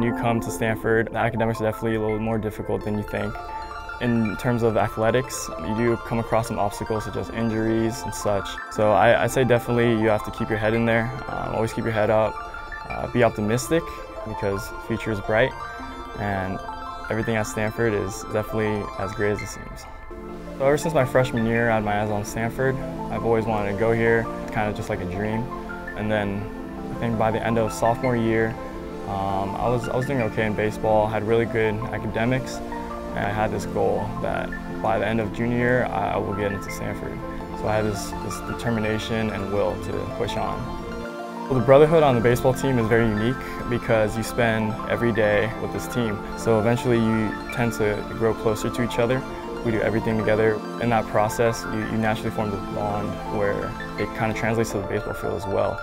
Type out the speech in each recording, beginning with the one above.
when you come to Stanford, the academics are definitely a little more difficult than you think. In terms of athletics, you do come across some obstacles such as injuries and such. So I, I say definitely you have to keep your head in there, um, always keep your head up, uh, be optimistic because future is bright and everything at Stanford is definitely as great as it seems. So ever since my freshman year, I had my eyes on Stanford. I've always wanted to go here, it's kind of just like a dream. And then I think by the end of sophomore year, um, I, was, I was doing okay in baseball, had really good academics, and I had this goal that by the end of junior year, I, will get into Stanford. So I had this, this determination and will to push on. Well, the brotherhood on the baseball team is very unique because you spend every day with this team. So eventually you tend to grow closer to each other. We do everything together. In that process, you, you naturally form the bond where it kind of translates to the baseball field as well.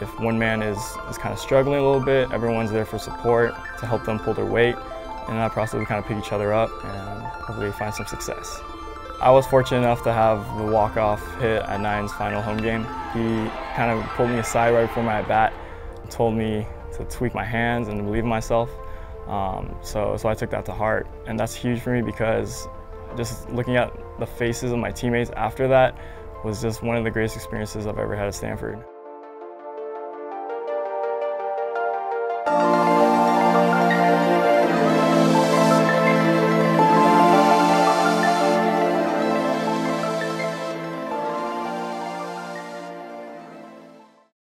If one man is, is kind of struggling a little bit, everyone's there for support to help them pull their weight. And in that process, we kind of pick each other up and hopefully find some success. I was fortunate enough to have the walk-off hit at Nine's final home game. He kind of pulled me aside right before my bat and told me to tweak my hands and believe in myself. Um, so, so I took that to heart. And that's huge for me because just looking at the faces of my teammates after that was just one of the greatest experiences I've ever had at Stanford.